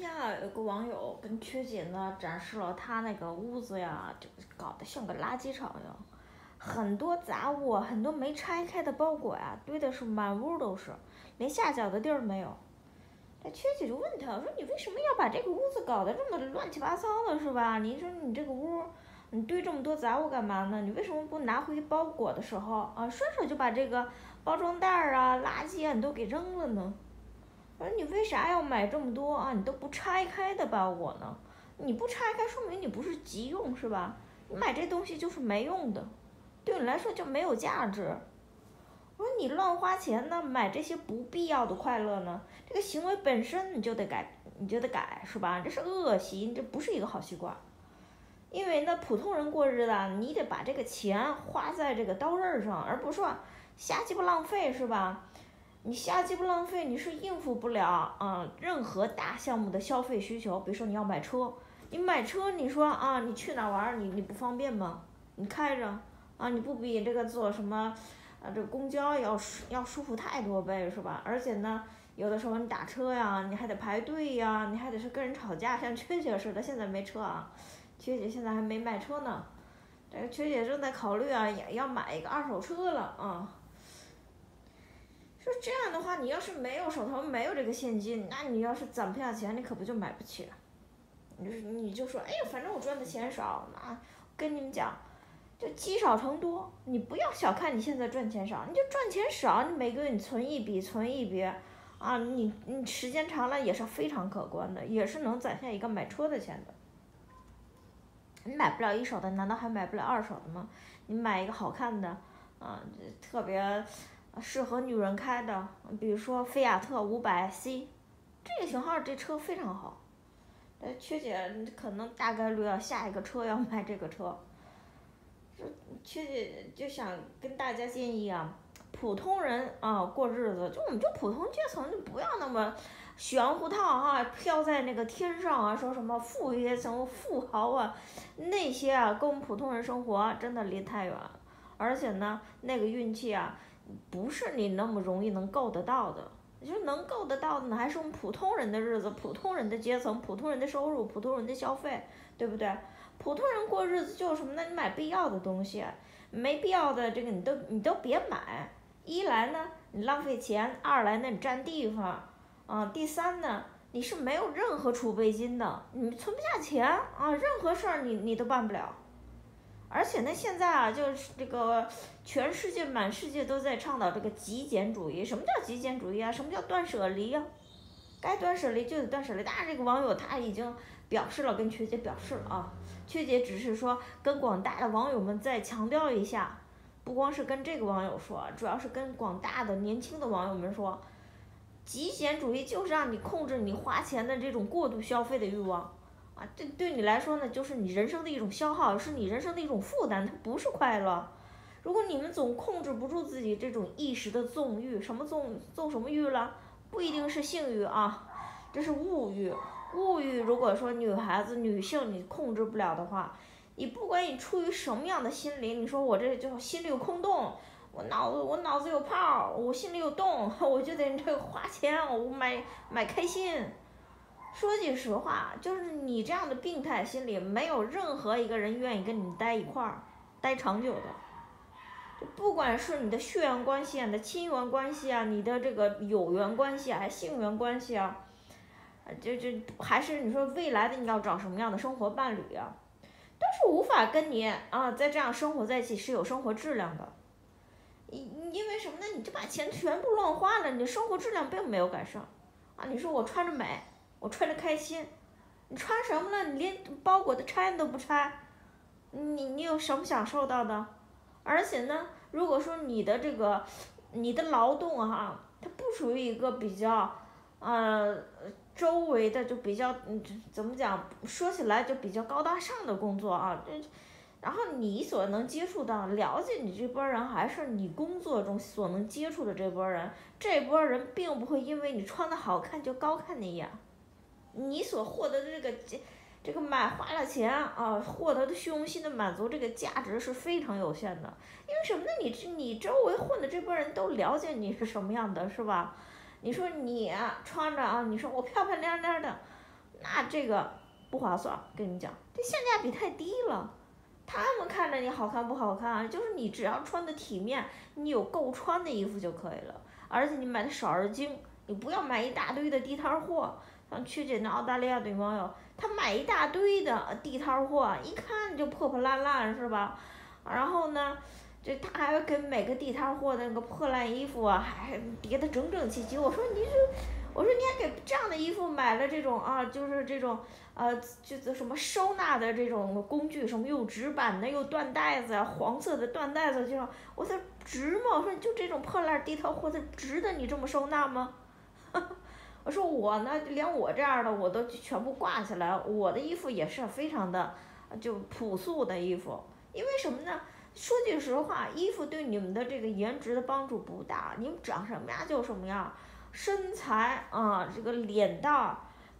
天啊，有个网友跟缺姐呢展示了他那个屋子呀，就搞得像个垃圾场一样，很多杂物，很多没拆开的包裹呀，堆的是满屋都是，连下脚的地儿没有。那缺姐就问他，说你为什么要把这个屋子搞得这么乱七八糟的，是吧？你说你这个屋，你堆这么多杂物干嘛呢？你为什么不拿回包裹的时候啊，顺手就把这个包装袋儿啊、垃圾啊你都给扔了呢？我说你为啥要买这么多啊？你都不拆开的包裹呢？你不拆开，说明你不是急用是吧？你买这东西就是没用的，对你来说就没有价值。我说你乱花钱呢，买这些不必要的快乐呢？这个行为本身你就得改，你就得改是吧？这是恶习，这不是一个好习惯。因为呢，普通人过日子，你得把这个钱花在这个刀刃上，而不是说瞎鸡巴浪费是吧？你瞎鸡巴浪费，你是应付不了啊任何大项目的消费需求。比如说你要买车，你买车，你说啊，你去哪玩，你你不方便吗？你开着啊，你不比这个坐什么啊这公交要舒要舒服太多倍是吧？而且呢，有的时候你打车呀，你还得排队呀，你还得是跟人吵架，像缺姐似的，现在没车啊，缺姐现在还没买车呢，这个缺姐正在考虑啊，也要买一个二手车了啊。说这样的话，你要是没有手头没有这个现金，那你要是攒不下钱，你可不就买不起？你就你就说，哎呀，反正我赚的钱少，那跟你们讲，就积少成多。你不要小看你现在赚钱少，你就赚钱少，你每个月你存一笔存一笔，啊，你你时间长了也是非常可观的，也是能攒下一个买车的钱的。你买不了一手的，难道还买不了二手的吗？你买一个好看的，啊，特别。适合女人开的，比如说菲亚特五百 C，这个型号这车非常好。呃，缺姐可能大概率要下一个车要买这个车。这缺姐就想跟大家建议啊，普通人啊过日子，就我们就普通阶层就不要那么玄乎套哈，飘在那个天上啊，说什么富阶层、富豪啊，那些啊跟我们普通人生活真的离太远，而且呢，那个运气啊。不是你那么容易能够得到的，就是能够得到的呢，还是我们普通人的日子、普通人的阶层、普通人的收入、普通人的消费，对不对？普通人过日子就是什么呢？你买必要的东西，没必要的这个你都你都别买。一来呢，你浪费钱；二来呢，你占地方；啊，第三呢，你是没有任何储备金的，你存不下钱啊，任何事儿你你都办不了。而且呢，现在啊，就是这个全世界满世界都在倡导这个极简主义。什么叫极简主义啊？什么叫断舍离呀？该断舍离就得断舍离。当然，这个网友他已经表示了，跟曲姐表示了啊。曲姐只是说跟广大的网友们再强调一下，不光是跟这个网友说，主要是跟广大的年轻的网友们说，极简主义就是让你控制你花钱的这种过度消费的欲望。啊，这对你来说呢，就是你人生的一种消耗，是你人生的一种负担，它不是快乐。如果你们总控制不住自己这种一时的纵欲，什么纵纵什么欲了？不一定是性欲啊，这是物欲。物欲，如果说女孩子、女性你控制不了的话，你不管你出于什么样的心理，你说我这就心里有空洞，我脑子我脑子有泡，我心里有洞，我就得这花钱，我买买开心。说句实话，就是你这样的病态心理，没有任何一个人愿意跟你待一块儿，待长久的。不管是你的血缘关系啊，你的亲缘关系啊，你的这个有缘关系啊，还是性缘关系啊，就就还是你说未来的你要找什么样的生活伴侣啊，都是无法跟你啊在这样生活在一起是有生活质量的。因因为什么呢？你就把钱全部乱花了，你的生活质量并没有改善啊。你说我穿着美。我穿着开心，你穿什么了？你连包裹的拆都不拆，你你有什么享受到的？而且呢，如果说你的这个你的劳动哈，它不属于一个比较呃周围的就比较嗯怎么讲？说起来就比较高大上的工作啊，这然后你所能接触到、了解你这波人，还是你工作中所能接触的这波人，这波人并不会因为你穿的好看就高看你一眼。你所获得的这个这这个买花了钱啊，获得的虚荣心的满足，这个价值是非常有限的。因为什么呢？你这你周围混的这波人都了解你是什么样的，是吧？你说你穿着啊，你说我漂漂亮亮的，那这个不划算，跟你讲，这性价比太低了。他们看着你好看不好看，就是你只要穿的体面，你有够穿的衣服就可以了。而且你买的少而精，你不要买一大堆的地摊货。像曲姐那澳大利亚女网友，她买一大堆的地摊货，一看就破破烂烂，是吧？然后呢，这她还要给每个地摊货的那个破烂衣服啊，还叠得整整齐齐。我说你这，我说你还给这样的衣服买了这种啊，就是这种。呃，就是什么收纳的这种工具，什么又纸板的，又缎带子啊，黄色的缎带子，这种，我说值吗？我说就这种破烂地摊货，它值得你这么收纳吗？说我呢，连我这样的我都全部挂起来，我的衣服也是非常的就朴素的衣服，因为什么呢？说句实话，衣服对你们的这个颜值的帮助不大，你们长什么样就什么样，身材啊，这个脸蛋儿。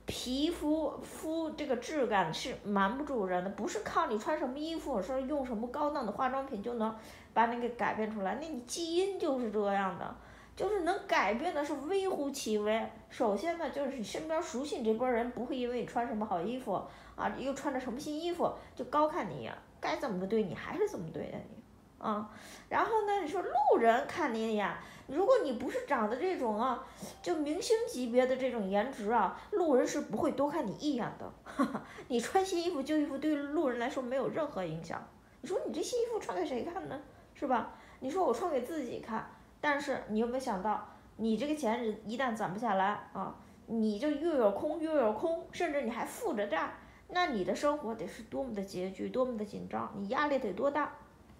皮肤肤这个质感是瞒不住人的，不是靠你穿什么衣服，说用什么高档的化妆品就能把你给改变出来。那你基因就是这样的，就是能改变的是微乎其微。首先呢，就是你身边熟悉你这波人不会因为你穿什么好衣服啊，又穿着什么新衣服就高看你一眼，该怎么对你还是怎么对待你，啊，然后呢，你说路人看你一眼。如果你不是长得这种啊，就明星级别的这种颜值啊，路人是不会多看你一眼的。你穿新衣服旧衣服对路人来说没有任何影响。你说你这新衣服穿给谁看呢？是吧？你说我穿给自己看，但是你有没有想到，你这个钱一旦攒不下来啊，你就又有空又有空，甚至你还负着债，那你的生活得是多么的拮据，多么的紧张，你压力得多大，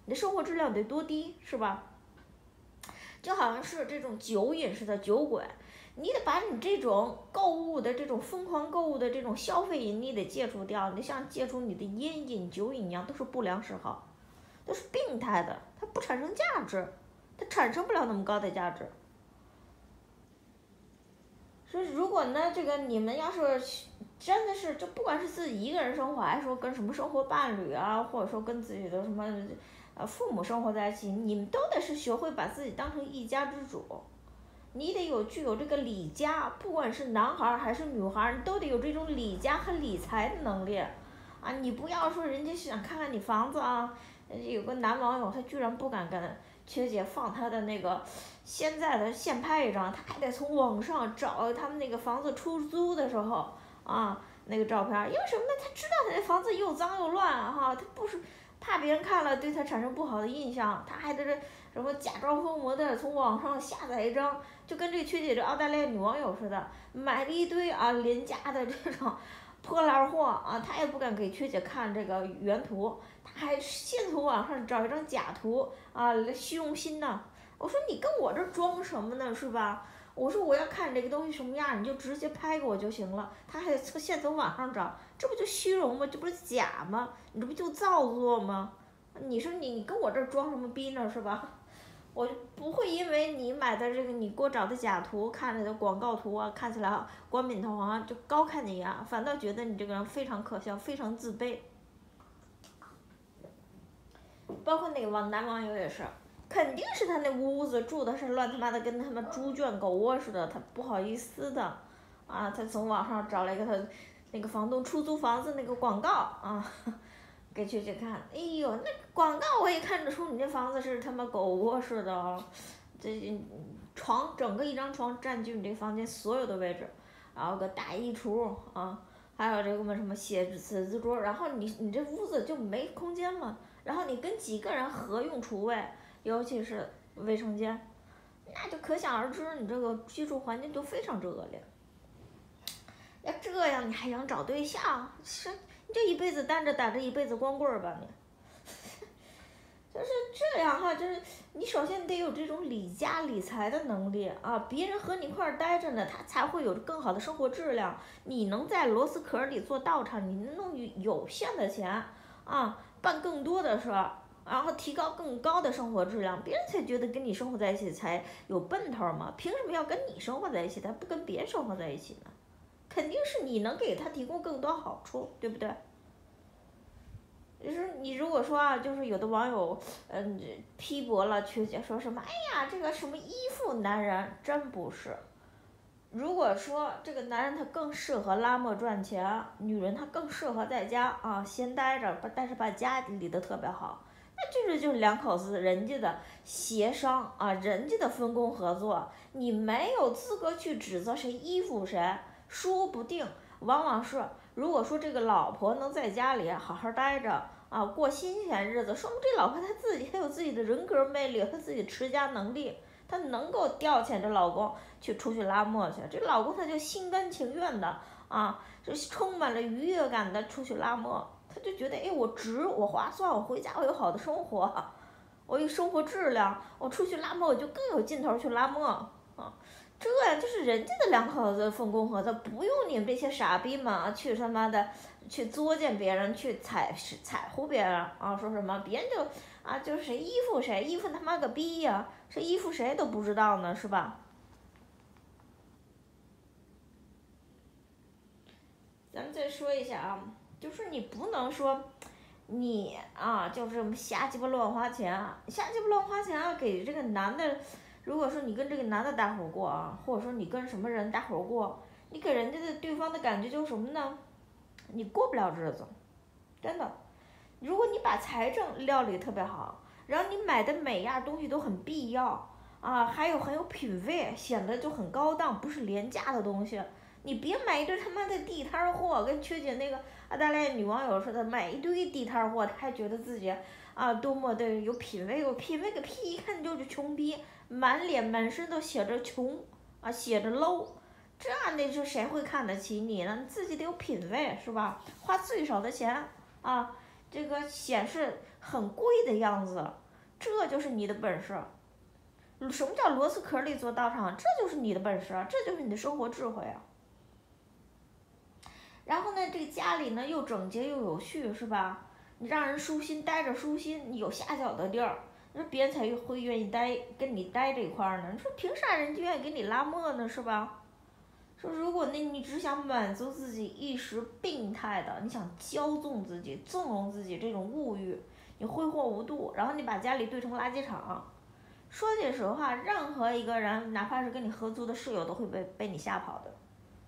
你的生活质量得多低，是吧？就好像是这种酒瘾似的酒鬼，你得把你这种购物的这种疯狂购物的这种消费瘾，你得戒除掉。你像戒除你的烟瘾、酒瘾一样，都是不良嗜好，都是病态的，它不产生价值，它产生不了那么高的价值。所以，如果呢，这个你们要是真的是，就不管是自己一个人生活，还是说跟什么生活伴侣啊，或者说跟自己的什么。呃，父母生活在一起，你们都得是学会把自己当成一家之主，你得有具有这个理家，不管是男孩还是女孩，你都得有这种理家和理财的能力，啊，你不要说人家想看看你房子啊，有个男网友他居然不敢跟缺姐放她的那个现在的现拍一张，她还得从网上找他们那个房子出租的时候啊那个照片，因为什么呢？她知道她那房子又脏又乱哈，她不是。怕别人看了对她产生不好的印象，她还在这什么假装疯魔的从网上下载一张，就跟这个缺姐这澳大利亚女网友似的，买了一堆啊廉价的这种 破烂货啊，他也不敢给缺姐看这个原图，他还先从网上找一张假图啊虚荣心呢。我说你跟我这装什么呢，是吧？我说我要看这个东西什么样，你就直接拍给我就行了。他还从先从网上找，这不就虚荣吗？这不是假吗？你这不就造作吗？你说你你跟我这装什么逼呢，是吧？我不会因为你买的这个你给我找的假图，看着的广告图啊，看起来冠冕堂皇就高看你一眼，反倒觉得你这个人非常可笑，非常自卑。包括那个网男网友也是。肯定是他那屋子住的是乱他妈的，跟他妈猪圈狗窝似的。他不好意思的，啊，他从网上找了一个他那个房东出租房子那个广告啊，给去去看。哎呦，那广告我也看得出你这房子是他妈狗窝似的哦。这床整个一张床占据你这房间所有的位置，然后个大衣橱啊，还有这个什么写字写字桌，然后你你这屋子就没空间了，然后你跟几个人合用厨卫。尤其是卫生间，那就可想而知，你这个居住环境就非常之恶劣。要这样，你还想找对象？是，你这一辈子单着打着一辈子光棍儿吧你？就是这样哈，就是你首先得有这种理家理财的能力啊，别人和你一块儿待着呢，他才会有更好的生活质量。你能在螺丝壳里做道场，你能弄有限的钱啊办更多的事儿。然后提高更高的生活质量，别人才觉得跟你生活在一起才有奔头嘛？凭什么要跟你生活在一起，他不跟别人生活在一起呢？肯定是你能给他提供更多好处，对不对？就是你如果说啊，就是有的网友嗯批驳了缺姐，说什么哎呀这个什么依附男人，真不是，如果说这个男人他更适合拉磨赚钱，女人她更适合在家啊先待着，但是把家理得特别好，那这是就是两口子人家的协商啊，人家的分工合作，你没有资格去指责谁依附谁，说不定往往是如果说这个老婆能在家里好好待着啊，过新鲜日子，说明这老婆她自己她有自己的人格魅力和自己持家能力。她能够调遣这老公去出去拉磨去，这老公他就心甘情愿的啊，就充满了愉悦感的出去拉磨，他就觉得哎，我值，我划算，我回家我有好的生活，我有生活质量，我出去拉磨我就更有劲头去拉磨。啊，这呀就是人家的两口子分工合作，不用你们这些傻逼们去他妈的去作践别人，去踩踩乎别人啊，说什么别人就。啊，就是谁依附谁，依附他妈个逼呀！谁依附谁都不知道呢，是吧？咱们再说一下啊，就是你不能说，你啊，就是瞎鸡巴乱花钱，瞎鸡巴乱花钱啊，给这个男的，如果说你跟这个男的搭伙过啊，或者说你跟什么人搭伙过，你给人家的对方的感觉就是什么呢？你过不了日子，真的。如果你把财政料理特别好，然后你买的每样东西都很必要啊，还有很有品位，显得就很高档，不是廉价的东西。你别买一堆他妈的地摊货，跟缺姐那个澳大利亚女网友似的，买一堆地摊货，他还觉得自己啊多么的有品位，有品位个屁，一看就是穷逼，满脸满身都写着穷啊，写着 low，这样的就谁会看得起你呢？你自己得有品位是吧？花最少的钱啊。这个显示很贵的样子，这就是你的本事。什么叫螺丝壳里做道场？这就是你的本事，这就是你的生活智慧啊。然后呢，这个家里呢又整洁又有序，是吧？你让人舒心，待着舒心，你有下脚的地儿，那别人才会愿意待跟你待这一块儿呢。你说凭啥人家愿意给你拉磨呢？是吧？说如果那你只想满足自己一时病态的，你想骄纵自己、纵容自己这种物欲，你挥霍无度，然后你把家里堆成垃圾场。说句实话，任何一个人，哪怕是跟你合租的室友，都会被被你吓跑的。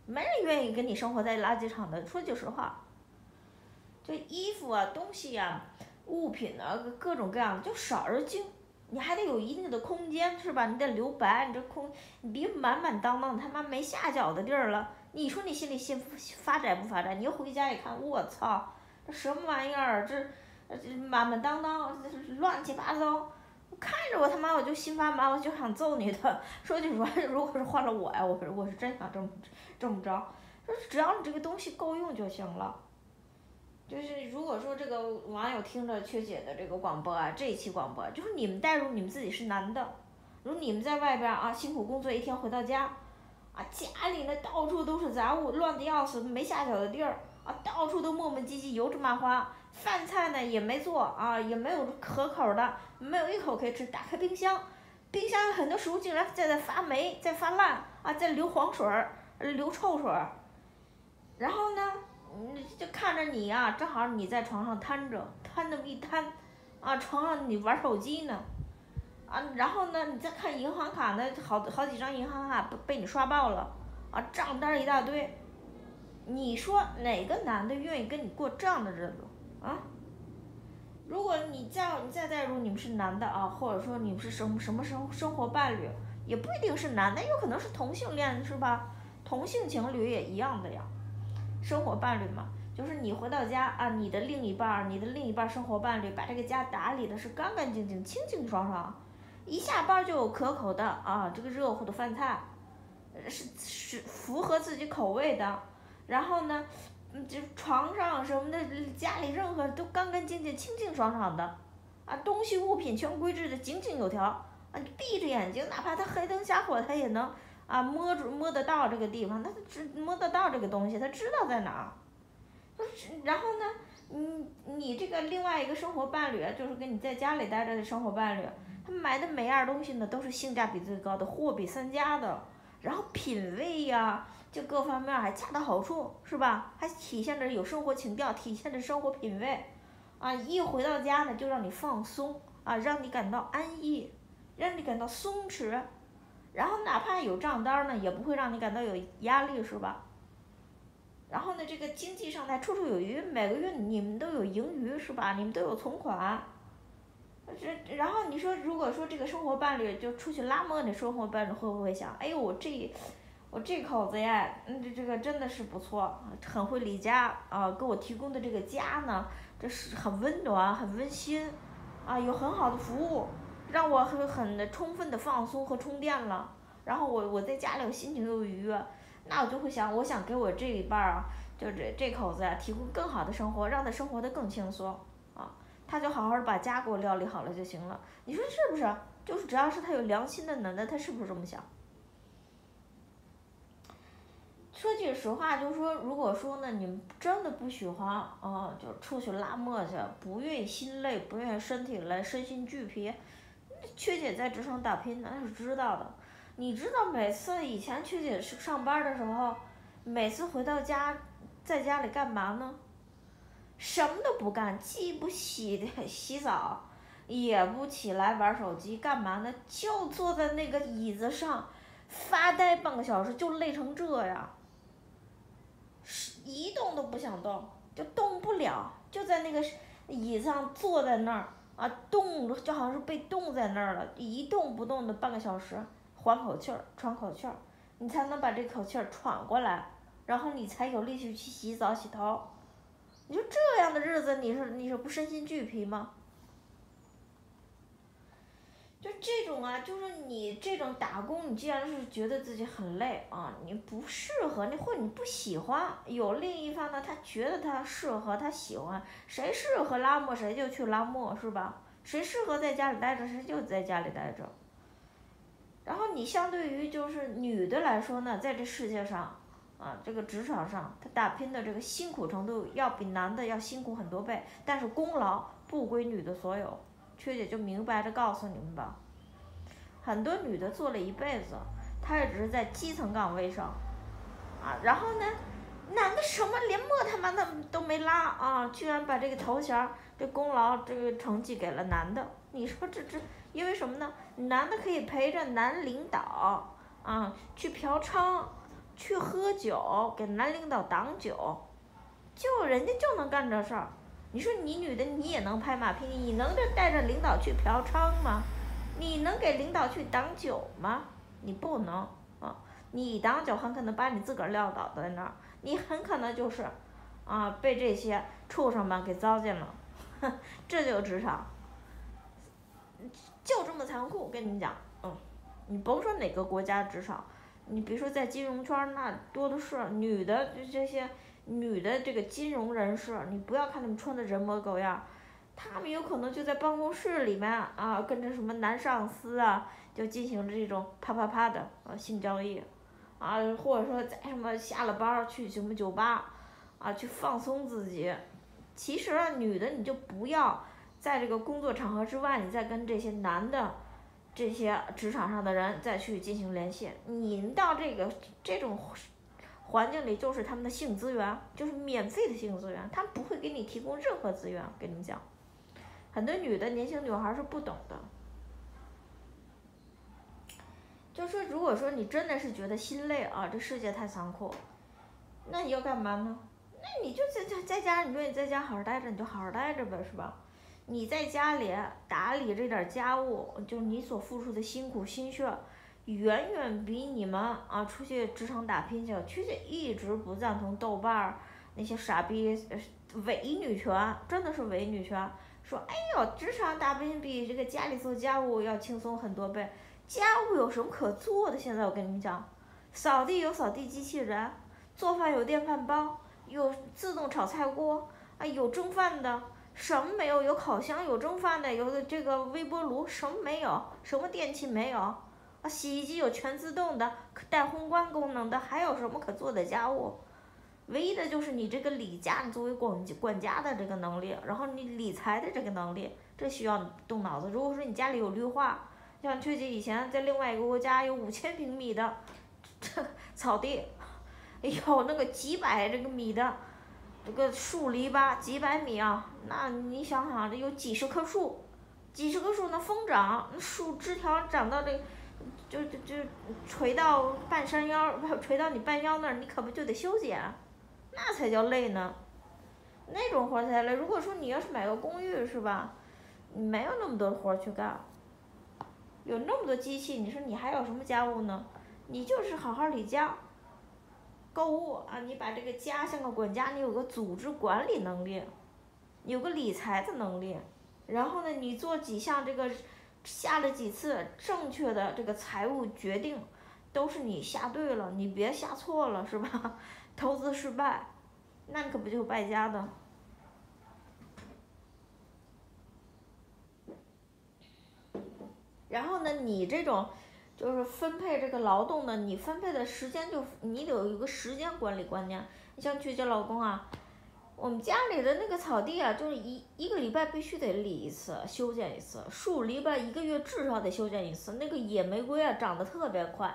没人愿意跟你生活在垃圾场的。说句实话，这衣服啊、东西啊、物品啊，各种各样的，就少而精。你还得有一定的空间，是吧？你得留白，你这空，你别满满当当，他妈没下脚的地儿了。你说你心里心发展不发展？你又回家一看，我操，这什么玩意儿？这这满满当当，这乱七八糟。看着我他妈我就心发麻，我就想揍你的。说句实话，如果是换了我呀，我我是真想这么这么着。说只要你这个东西够用就行了。就是如果说这个网友听着缺姐的这个广播啊，这一期广播就是你们代入你们自己是男的，如你们在外边啊辛苦工作一天回到家，啊家里呢到处都是杂物，乱的要死，没下脚的地儿啊，到处都磨磨唧唧，油脂麻花，饭菜呢也没做啊，也没有可口的，没有一口可以吃。打开冰箱，冰箱很多食物竟然在在发霉，在发烂啊，在流黄水儿，流臭水儿，然后呢？你就看着你呀，正好你在床上瘫着，瘫那么一瘫，啊，床上你玩手机呢，啊，然后呢，你再看银行卡呢，好好几张银行卡被被你刷爆了，啊，账单一大堆，你说哪个男的愿意跟你过这样的日子啊？如果你再你再代入你们是男的啊，或者说你们是什么什么生生活伴侣，也不一定是男的，有可能是同性恋是吧？同性情侣也一样的呀。生活伴侣嘛，就是你回到家啊，你的另一半儿，你的另一半儿生活伴侣把这个家打理的是干干净净、清清爽爽，一下班就有可口的啊，这个热乎的饭菜，是是符合自己口味的，然后呢，嗯，就床上什么的，家里任何都干干净净、清清爽爽的，啊，东西物品全规制的井井有条，啊，你闭着眼睛，哪怕他黑灯瞎火，他也能。啊，摸着摸得到这个地方，他知摸得到这个东西，他知道在哪儿。然后呢，你你这个另外一个生活伴侣，就是跟你在家里待着的生活伴侣，他买的每样东西呢，都是性价比最高的，货比三家的，然后品味呀，就各方面还恰到好处，是吧？还体现着有生活情调，体现着生活品味。啊，一回到家呢，就让你放松，啊，让你感到安逸，让你感到松弛。然后哪怕有账单呢，也不会让你感到有压力，是吧？然后呢，这个经济上还绰绰有余，每个月你们都有盈余，是吧？你们都有存款。这然后你说，如果说这个生活伴侣就出去拉磨的生活伴侣会不会想，哎呦我这，我这口子呀，嗯这这个真的是不错，很会理家啊，给我提供的这个家呢，这是很温暖，很温馨，啊有很好的服务，让我很很的充分的放松和充电了。然后我我在家里我心情又愉悦，那我就会想，我想给我这一半儿啊，就这这口子呀提供更好的生活，让他生活的更轻松啊。他就好好的把家给我料理好了就行了，你说是不是？就是只要是他有良心的男的，他是不是这么想？说句实话，就是说，如果说呢，你们真的不喜欢啊，就出去拉磨去，不愿意心累，不愿意身体累，身心俱疲，缺姐在职场打拼那是知道的。你知道每次以前缺姐是上班的时候，每次回到家，在家里干嘛呢？什么都不干，既不洗 洗澡，也不起来玩手机，干嘛呢？就坐在那个椅子上发呆半个小时，就累成这样，是一动都不想动，就动不了，就在那个椅子上坐在那儿啊，冻就好像是被冻在那儿了，一动不动的半个小时，缓口气儿，喘口气儿，你才能把这口气儿喘过来，然后你才有力气去洗澡洗头。你说这样的日子，你是你是不身心俱疲吗？就这种啊，就是你这种打工，你既然是觉得自己很累啊，你不适合，你或者你不喜欢，有另一方呢，他觉得他适合，他喜欢，谁适合拉磨谁就去拉磨，是吧？谁适合在家里待着，谁就在家里待着。然后你相对于就是女的来说呢，在这世界上。啊，这个职场上他打拼的这个辛苦程度要比男的要辛苦很多倍，但是功劳不归女的所有。缺姐就明白着告诉你们吧，很多女的做了一辈子，她也只是在基层岗位上，啊，然后呢，男的什么连磨他妈的都没拉啊，居然把这个头衔、这功劳、这个成绩给了男的。你说这这因为什么呢？男的可以陪着男领导啊去嫖娼。去喝酒，给男领导挡酒，就人家就能干这事儿。你说你女的你也能拍马屁，你能这带着领导去嫖娼吗？你能给领导去挡酒吗？你不能啊！你挡酒很可能把你自个儿撂倒在那儿，你很可能就是，啊，被这些畜生们给糟践了。哼，这就是职场，就这么残酷。我跟你们讲，嗯，你甭说哪个国家职场。你比如说在金融圈那多的是女的，就这些女的这个金融人士，你不要看他们穿的人模狗样，他们有可能就在办公室里面啊，跟着什么男上司啊，就进行着这种啪啪啪的啊性交易，啊，或者说在什么下了班去什么酒吧，啊去放松自己。其实啊女的你就不要在这个工作场合之外，你再跟这些男的。这些职场上的人再去进行联系，你到这个这种环境里就是他们的性资源，就是免费的性资源，他们不会给你提供任何资源。跟你们讲，很多女的年轻女孩是不懂的，就说如果说你真的是觉得心累啊，这世界太残酷，那你要干嘛呢？那你就在在在家，你说你在家好好待着，你就好好待着呗，是吧？你在家里打理这点家务，就是你所付出的辛苦心血，远远比你们啊出去职场打拼去。其实一直不赞同豆瓣儿那些傻逼伪女权，真的是伪女权。说哎呦，职场打拼比这个家里做家务要轻松很多倍。家务有什么可做的？现在我跟你们讲，扫地有扫地机器人，做饭有电饭煲，有自动炒菜锅，啊有蒸饭的。什么没有？有烤箱，有蒸饭的，有的这个微波炉，什么没有？什么电器没有？啊，洗衣机有全自动的，可带烘干功能的，还有什么可做的家务？唯一的就是你这个理家，你作为管管家的这个能力，然后你理财的这个能力，这需要动脑子。如果说你家里有绿化，像崔姐以前在另外一个国家有五千平米的这 草地，哎呦，那个几百这个米的。这个树篱笆几百米啊，那你想想，这有几十棵树，几十棵树那疯长，那树枝条长到这，就就就垂到半山腰，不垂到你半腰那儿，你可不就得修剪，那才叫累呢。那种活才累。如果说你要是买个公寓是吧，你没有那么多活儿去干，有那么多机器，你说你还有什么家务呢？你就是好好理家。购物啊，你把这个家像个管家，你有个组织管理能力，有个理财的能力，然后呢，你做几项这个，下了几次正确的这个财务决定，都是你下对了，你别下错了，是吧？投资失败，那可不就败家的。然后呢，你这种。就是分配这个劳动呢，你分配的时间就你得有一个时间管理观念。你像曲姐老公啊，我们家里的那个草地啊，就是一一个礼拜必须得理一次，修剪一次；树篱笆一个月至少得修剪一次。那个野玫瑰啊，长得特别快。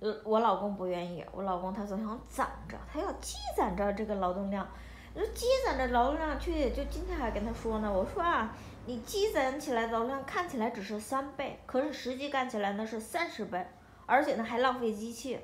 呃，我老公不愿意，我老公他总想攒着，他要积攒着这个劳动量。那积攒着劳动量，去就今天还跟他说呢，我说啊。你积攒起来的劳动量看起来只是三倍，可是实际干起来呢是三十倍，而且呢还浪费机器，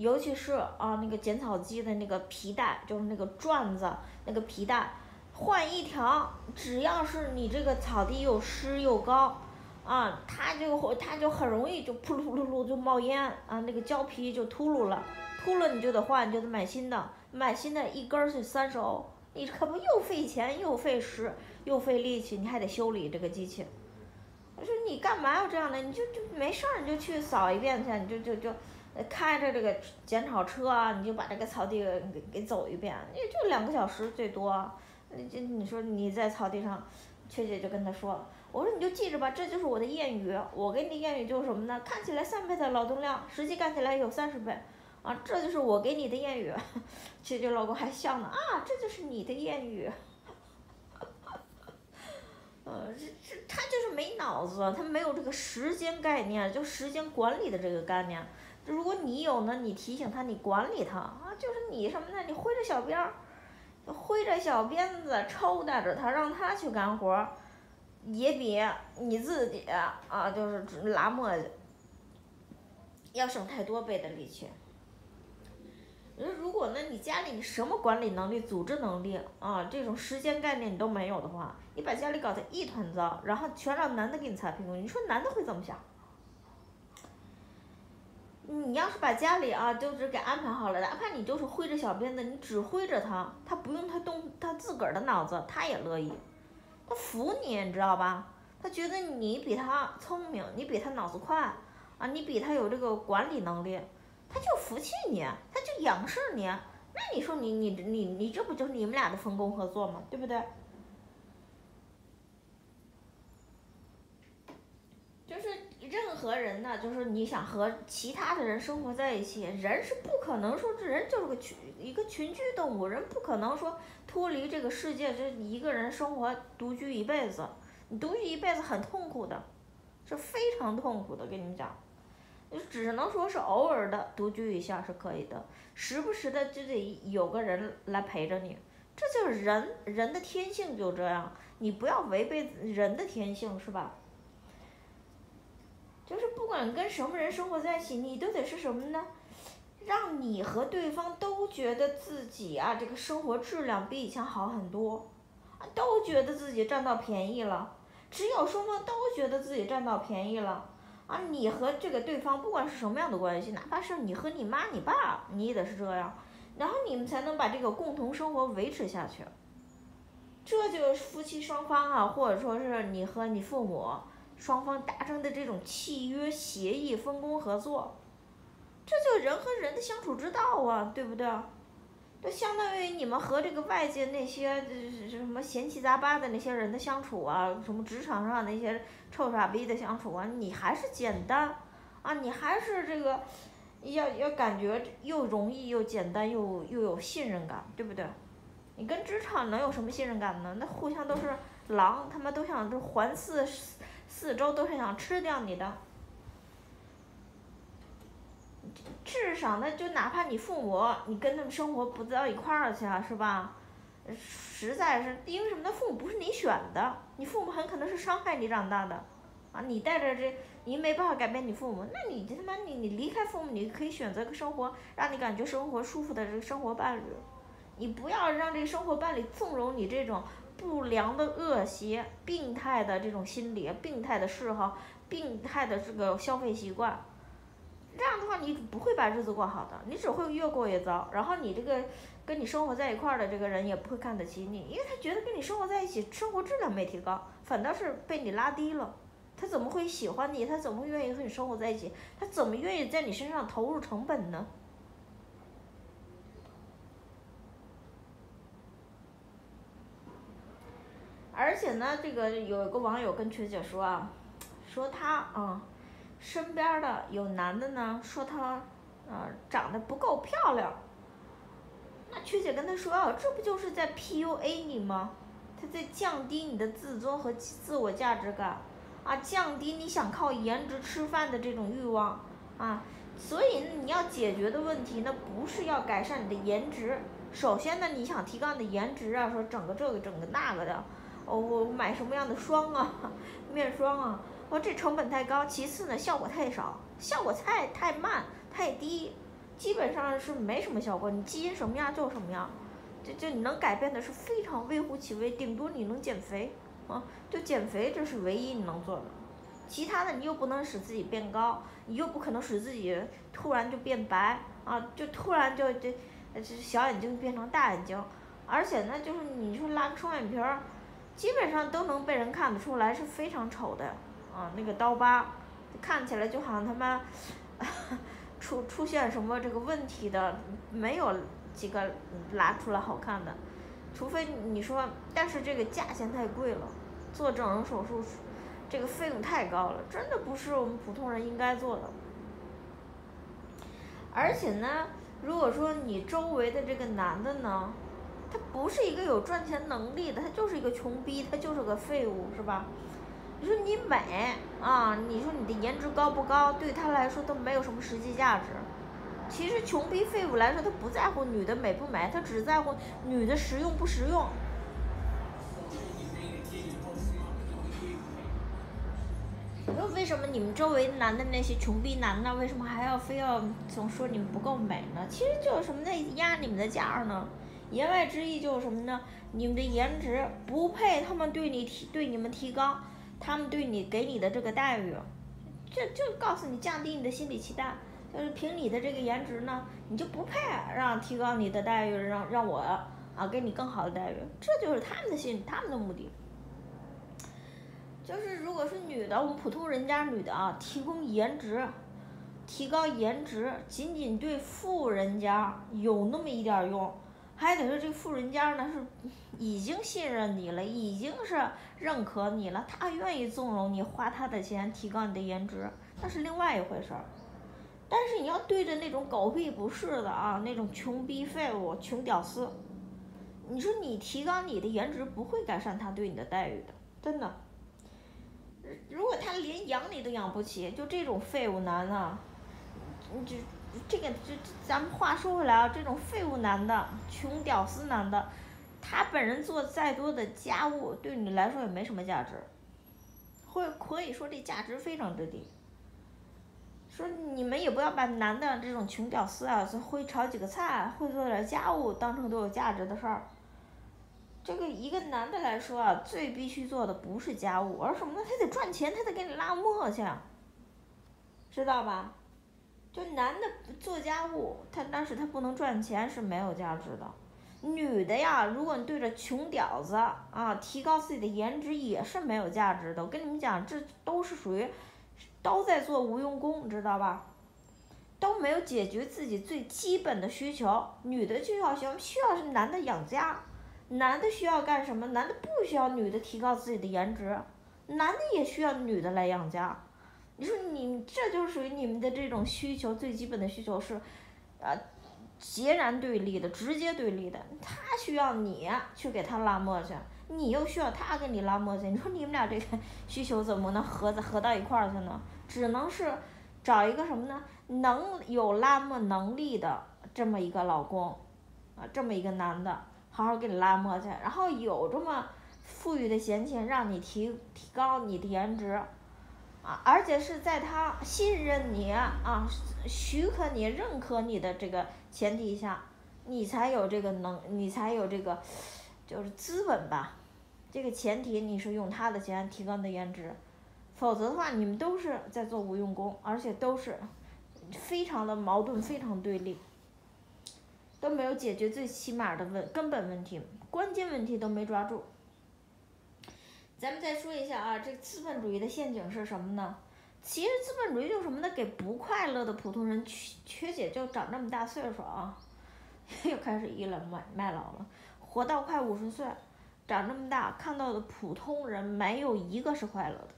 尤其是啊那个剪草机的那个皮带，就是那个转子那个皮带，换一条，只要是你这个草地又湿又高，啊，它就它就很容易就扑噜扑噜噜就冒烟啊，那个胶皮就秃噜了，秃了你就得换，就得买新的，买新的一根儿是三十欧，你可不又费钱又费时。又费力气，你还得修理这个机器。我说你干嘛要这样的？你就就没事儿，你就去扫一遍去，你就就就开着这个剪草车啊，你就把这个草地给给走一遍，也就两个小时最多。这你说你在草地上，雀姐就跟他说，我说你就记着吧，这就是我的谚语。我给你的谚语就是什么呢？看起来三倍的劳动量，实际干起来有三十倍。啊，这就是我给你的谚语。雀姐老公还笑呢，啊，这就是你的谚语。呃，这这他就是没脑子，他没有这个时间概念，就时间管理的这个概念。如果你有呢，你提醒他，你管理他啊，就是你什么呢？你挥着小鞭儿，挥着小鞭子抽打着他，让他去干活，也比你自己啊，就是拉磨子要省太多倍的力气。那如果呢，你家里你什么管理能力、组织能力啊，这种时间概念你都没有的话，你把家里搞得一团糟，然后全让男的给你擦屁股，你说男的会怎么想？你要是把家里啊，就是给安排好了，哪怕你就是挥着小鞭子，你指挥着他，他不用他动他自个儿的脑子，他也乐意，他服你，你知道吧？他觉得你比他聪明，你比他脑子快啊，你比他有这个管理能力。他就服气你，他就仰视你，那你说你你你你这不就是你们俩的分工合作吗？对不对？就是任何人呢，就是你想和其他的人生活在一起，人是不可能说这人就是个群一个群居动物，人不可能说脱离这个世界，这一个人生活独居一辈子，你独居一辈子很痛苦的，是非常痛苦的，跟你们讲。就只能说是偶尔的独居一下是可以的，时不时的就得有个人来陪着你，这就是人人的天性就这样，你不要违背人的天性是吧？就是不管跟什么人生活在一起，你都得是什么呢？让你和对方都觉得自己啊这个生活质量比以前好很多，啊都觉得自己占到便宜了，只有双方都觉得自己占到便宜了。啊，你和这个对方不管是什么样的关系，哪怕是你和你妈、你爸，你也得是这样，然后你们才能把这个共同生活维持下去。这就是夫妻双方啊，或者说是你和你父母双方达成的这种契约协议、分工合作，这就人和人的相处之道啊，对不对？就相当于你们和这个外界那些什么闲七杂八的那些人的相处啊，什么职场上那些臭傻逼的相处啊，你还是简单，啊，你还是这个，要要感觉又容易又简单又又有信任感，对不对？你跟职场能有什么信任感呢？那互相都是狼，他们都想这环伺四周都是想吃掉你的。至少呢，就哪怕你父母，你跟他们生活不到一块儿去啊，是吧？实在是因为什么？呢？父母不是你选的，你父母很可能是伤害你长大的，啊，你带着这，你没办法改变你父母，那你他妈你你离开父母，你可以选择个生活让你感觉生活舒服的这个生活伴侣，你不要让这个生活伴侣纵容你这种不良的恶习、病态的这种心理、病态的嗜好、病态的这个消费习惯。这样的话，你不会把日子过好的，你只会越过越糟。然后你这个跟你生活在一块儿的这个人也不会看得起你，因为他觉得跟你生活在一起，生活质量没提高，反倒是被你拉低了。他怎么会喜欢你？他怎么会愿意和你生活在一起？他怎么愿意在你身上投入成本呢？而而且呢，这个有一个网友跟曲姐说啊，说他啊。身边的有男的呢，说他，呃，长得不够漂亮。那曲姐跟他说啊，这不就是在 PUA 你吗？他在降低你的自尊和自我价值感，啊，降低你想靠颜值吃饭的这种欲望，啊，所以你要解决的问题，那不是要改善你的颜值。首先呢，你想提高你的颜值啊，说整个这个整个那个的，哦，我买什么样的霜啊，面霜啊。说这成本太高，其次呢效果太少，效果太太慢太低，基本上是没什么效果。你基因什么样就什么样，就就你能改变的是非常微乎其微，顶多你能减肥，啊，就减肥这是唯一你能做的，其他的你又不能使自己变高，你又不可能使自己突然就变白啊，就突然就就这小眼睛变成大眼睛，而且呢就是你说拉个双眼皮儿，基本上都能被人看得出来是非常丑的。啊，那个刀疤，看起来就好像他妈出出现什么这个问题的，没有几个拉出来好看的，除非你说，但是这个价钱太贵了，做整容手术，这个费用太高了，真的不是我们普通人应该做的。而且呢，如果说你周围的这个男的呢，他不是一个有赚钱能力的，他就是一个穷逼，他就是个废物，是吧？你说你美啊？你说你的颜值高不高？对他来说都没有什么实际价值。其实穷逼废物来说，他不在乎女的美不美，他只在乎女的实用不实用。说为什么你们周围男的那些穷逼男的，为什么还要非要总说你们不够美呢？其实就是什么在压你们的价呢？言外之意就是什么呢？你们的颜值不配他们对你提对你们提高。他们对你给你的这个待遇，就就告诉你降低你的心理期待，就是凭你的这个颜值呢，你就不配让提高你的待遇，让让我啊给你更好的待遇，这就是他们的心理，他们的目的。就是如果是女的，我们普通人家女的啊，提供颜值，提高颜值，仅仅对富人家有那么一点用。还得是这富人家呢是已经信任你了，已经是认可你了，他愿意纵容你花他的钱提高你的颜值，那是另外一回事儿。但是你要对着那种狗屁不是的啊，那种穷逼废物、穷屌丝，你说你提高你的颜值不会改善他对你的待遇的，真的。如果他连养你都养不起，就这种废物男啊，你就。这个这这咱们话说回来啊，这种废物男的、穷屌丝男的，他本人做再多的家务，对你来说也没什么价值，会可以说这价值非常之低。说你们也不要把男的这种穷屌丝啊，会炒几个菜、会做点家务当成多有价值的事儿。这个一个男的来说啊，最必须做的不是家务，而是什么呢？他得赚钱，他得给你拉磨去，知道吧？就男的做家务，他但是他不能赚钱是没有价值的。女的呀，如果你对着穷屌子啊，提高自己的颜值也是没有价值的。我跟你们讲，这都是属于都在做无用功，知道吧？都没有解决自己最基本的需求。女的就要需要需要是男的养家，男的需要干什么？男的不需要女的提高自己的颜值，男的也需要女的来养家。你说你这就属于你们的这种需求最基本的需求是，呃，截然对立的，直接对立的。他需要你去给他拉磨去，你又需要他给你拉磨去。你说你们俩这个需求怎么能合在合到一块儿去呢？只能是找一个什么呢？能有拉磨能力的这么一个老公，啊，这么一个男的，好好给你拉磨去，然后有这么富裕的闲钱让你提提高你的颜值。啊，而且是在他信任你啊、许可你、认可你的这个前提下，你才有这个能，你才有这个，就是资本吧。这个前提你是用他的钱提高你的颜值，否则的话你们都是在做无用功，而且都是非常的矛盾、非常对立，都没有解决最起码的问根本问题、关键问题都没抓住。咱们再说一下啊，这资本主义的陷阱是什么呢？其实资本主义就是什么呢？给不快乐的普通人缺缺姐就长这么大岁数啊，又开始倚老卖卖老了，活到快五十岁。长这么大看到的普通人没有一个是快乐的，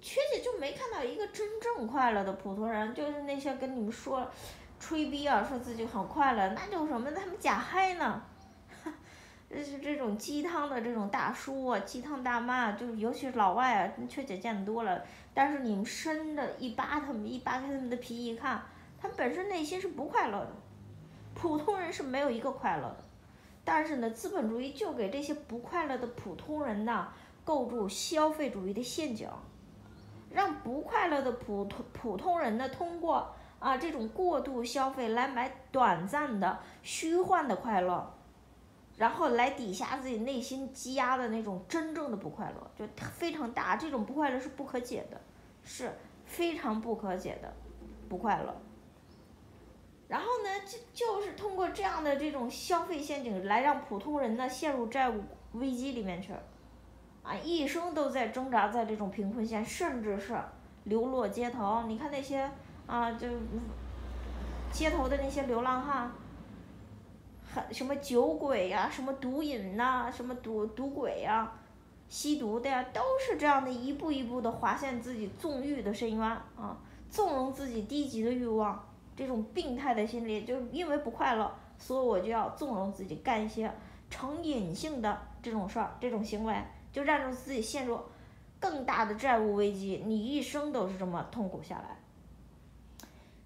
缺姐就没看到一个真正快乐的普通人，就是那些跟你们说吹逼啊，说自己很快乐，那就什么他们假嗨呢？就是这种鸡汤的这种大叔啊，鸡汤大妈，就是尤其是老外啊，确姐见的多了。但是你们深的一扒他们，一扒开他们的皮一看，他们本身内心是不快乐的，普通人是没有一个快乐的。但是呢，资本主义就给这些不快乐的普通人呢构筑消费主义的陷阱，让不快乐的普通普通人呢通过啊这种过度消费来买短暂的虚幻的快乐，然后来抵下自己内心积压的那种真正的不快乐，就非常大。这种不快乐是不可解的，是非常不可解的不快乐。然后呢，就就是通过这样的这种消费陷阱来让普通人呢陷入债务危机里面去，啊，一生都在挣扎在这种贫困线，甚至是流落街头。你看那些啊，就街头的那些流浪汉，还什么酒鬼呀，什么毒瘾呐，什么赌赌鬼呀，吸毒的呀，都是这样的一步一步的滑陷自己纵欲的深渊啊，纵容自己低级的欲望。这种病态的心理，就因为不快乐，所以我就要纵容自己干一些成瘾性的这种事儿、这种行为，就让自己陷入更大的债务危机。你一生都是这么痛苦下来。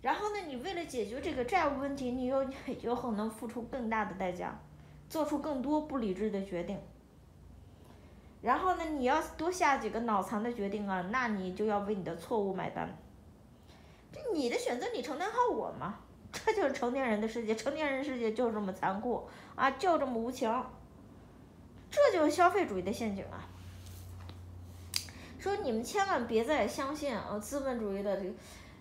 然后呢，你为了解决这个债务问题，你又有可能付出更大的代价，做出更多不理智的决定。然后呢，你要多下几个脑残的决定啊，那你就要为你的错误买单。这你的选择，你承担后果吗？这就是成年人的世界，成年人世界就这么残酷啊，就这么无情。这就是消费主义的陷阱啊！说你们千万别再相信啊，资本主义的这个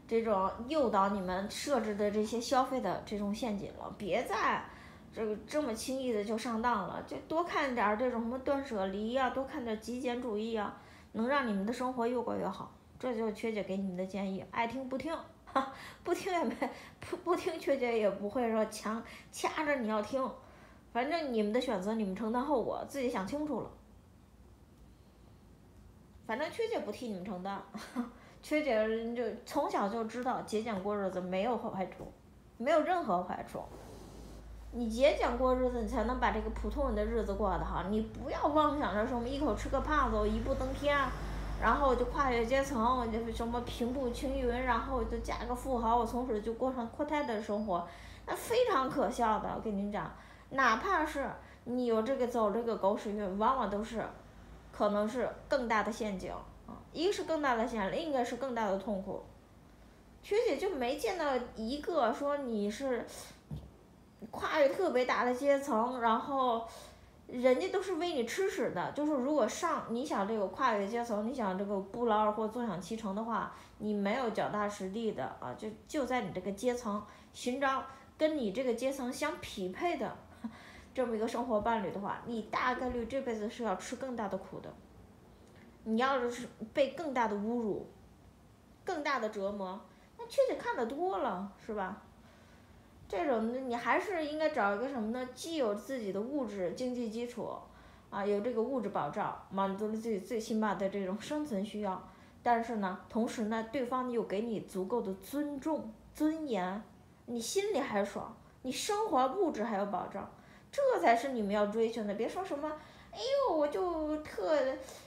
这种诱导你们设置的这些消费的这种陷阱了，别再这个这么轻易的就上当了。就多看点这种什么断舍离呀，多看点极简主义呀，能让你们的生活越过越好。这就是缺姐给你们的建议，爱听不听，哈，不听也没不不听，缺姐也不会说强掐着你要听，反正你们的选择你们承担后果，自己想清楚了。反正缺姐不替你们承担，缺姐就从小就知道节俭过日子没有坏处，没有任何坏处。你节俭过日子，你才能把这个普通人的日子过得好。你不要妄想着什么一口吃个胖子，我一步登天。然后就跨越阶层，就什么平步青云，然后就嫁个富豪，我从此就过上阔太太的生活，那非常可笑的。我跟你讲，哪怕是你有这个走这个狗屎运，往往都是，可能是更大的陷阱一个是更大的陷阱，另一个是更大的痛苦。学姐就没见到一个说你是跨越特别大的阶层，然后。人家都是为你吃屎的，就是如果上你想这个跨越阶层，你想这个不劳而获、坐享其成的话，你没有脚踏实地的啊，就就在你这个阶层寻找跟你这个阶层相匹配的 这么一个生活伴侣的话，你大概率这辈子是要吃更大的苦的，你要是被更大的侮辱、更大的折磨，那确实看得多了，是吧？这种你还是应该找一个什么呢？既有自己的物质经济基础，啊，有这个物质保障，满足了自己最起码的这种生存需要。但是呢，同时呢，对方又给你足够的尊重、尊严，你心里还爽，你生活物质还有保障，这才是你们要追求的。别说什么，哎呦，我就特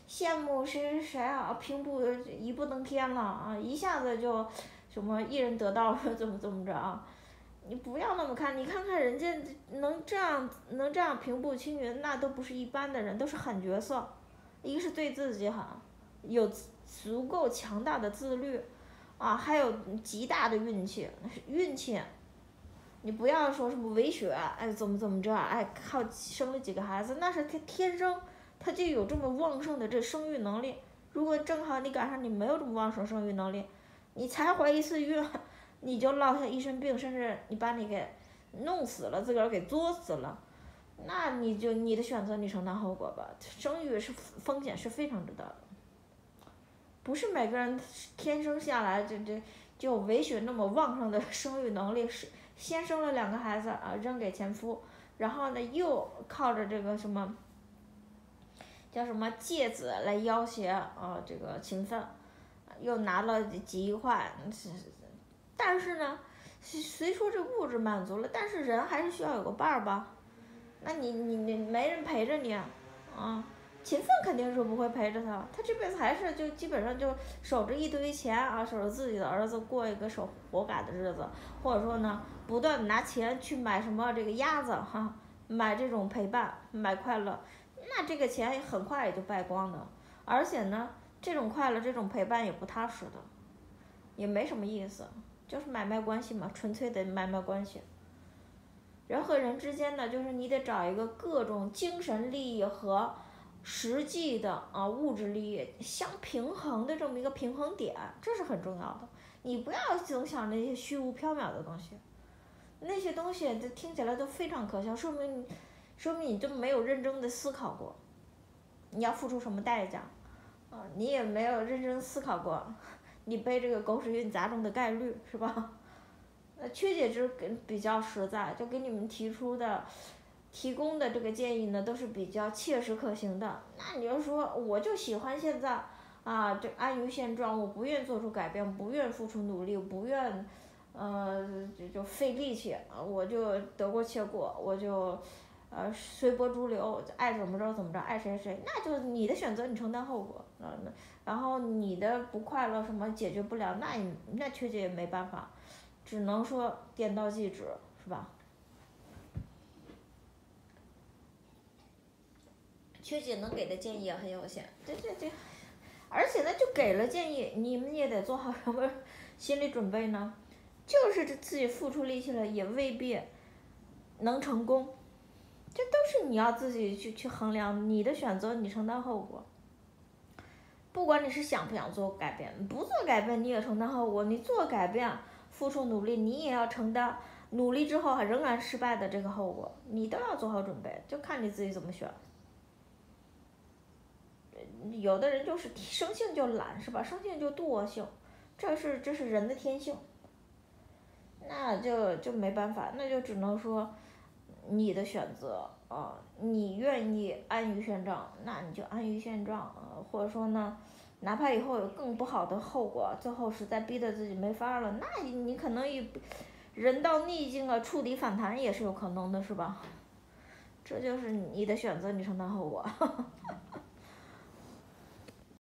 羡慕谁谁谁啊，平步一步登天了啊，一下子就什么一人得道怎么怎么着啊？你不要那么看，你看看人家能这样能这样平步青云，那都不是一般的人，都是狠角色。一个是对自己狠，有足够强大的自律，啊，还有极大的运气，运气。你不要说什么维血，哎，怎么怎么着，哎，靠生了几个孩子，那是他天生他就有这么旺盛的这生育能力。如果正好你赶上你没有这么旺盛生育能力，你才怀一次孕，你就落下一身病，甚至你把你给弄死了，自个儿给作死了，那你就你的选择，你承担后果吧。生育是风险是非常之大的，不是每个人天生下来就就就维血那么旺盛的生育能力是。先生了两个孩子啊，扔给前夫，然后呢又靠着这个什么，叫什么戒子来要挟啊这个情分，又拿了几亿块，但是呢，虽说这物质满足了，但是人还是需要有个伴儿吧，那你你你没人陪着你，啊。秦奋肯定是不会陪着他，他这辈子还是就基本上就守着一堆钱啊，守着自己的儿子过一个守活该的日子，或者说呢，不断拿钱去买什么这个鸭子哈，买这种陪伴，买快乐，那这个钱很快也就败光的，而且呢，这种快乐这种陪伴也不踏实的，也没什么意思，就是买卖关系嘛，纯粹的买卖关系。人和人之间呢，就是你得找一个各种精神利益和。实际的啊，物质利益相平衡的这么一个平衡点，这是很重要的。你不要总想那些虚无缥缈的东西，那些东西这听起来都非常可笑，说明说明你就没有认真的思考过，你要付出什么代价啊？你也没有认真思考过，你被这个狗屎运砸中的概率是吧？那缺姐就比较实在，就给你们提出的。提供的这个建议呢，都是比较切实可行的。那你要说，我就喜欢现在啊，这安于现状，我不愿做出改变，不愿付出努力，不愿，呃，就就费力气，我就得过且过，我就，呃，随波逐流，爱怎么着怎么着，爱谁谁，那就你的选择，你承担后果。嗯，然后你的不快乐什么解决不了，那那缺姐也没办法，只能说点到即止，是吧？学姐能给的建议也很有限，这这这，而且呢，就给了建议，你们也得做好什么心理准备呢？就是这自己付出力气了，也未必能成功，这都是你要自己去去衡量，你的选择，你承担后果。不管你是想不想做改变，不做改变你也承担后果，你做改变，付出努力，你也要承担努力之后还仍然失败的这个后果，你都要做好准备，就看你自己怎么选。有的人就是生性就懒，是吧？生性就惰性，这是这是人的天性。那就就没办法，那就只能说你的选择啊，你愿意安于现状，那你就安于现状啊。或者说呢，哪怕以后有更不好的后果，最后实在逼得自己没法了，那你可能也人到逆境啊，触底反弹也是有可能的，是吧？这就是你的选择，你承担后果。